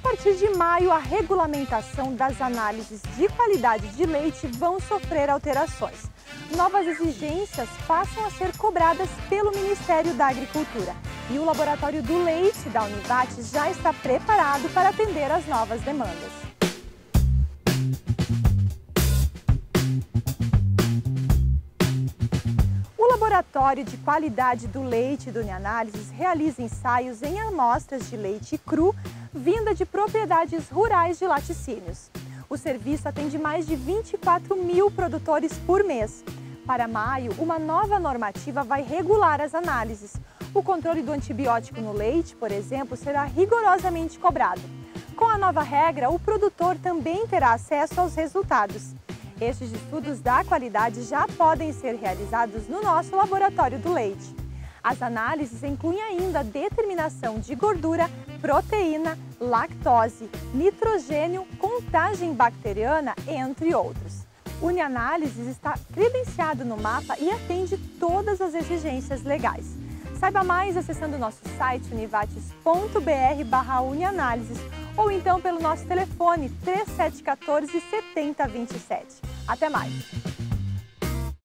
partir de maio, a regulamentação das análises de qualidade de leite vão sofrer alterações. Novas exigências passam a ser cobradas pelo Ministério da Agricultura. E o Laboratório do Leite da Univat já está preparado para atender às novas demandas. Laboratório de Qualidade do Leite do Unianálises realiza ensaios em amostras de leite cru vinda de propriedades rurais de laticínios. O serviço atende mais de 24 mil produtores por mês. Para maio, uma nova normativa vai regular as análises. O controle do antibiótico no leite, por exemplo, será rigorosamente cobrado. Com a nova regra, o produtor também terá acesso aos resultados. Estes estudos da qualidade já podem ser realizados no nosso laboratório do leite. As análises incluem ainda a determinação de gordura, proteína, lactose, nitrogênio, contagem bacteriana, entre outros. Unianálises está credenciado no mapa e atende todas as exigências legais. Saiba mais acessando nosso site univates.br unianálises ou então pelo nosso telefone 3714 7027. Até mais!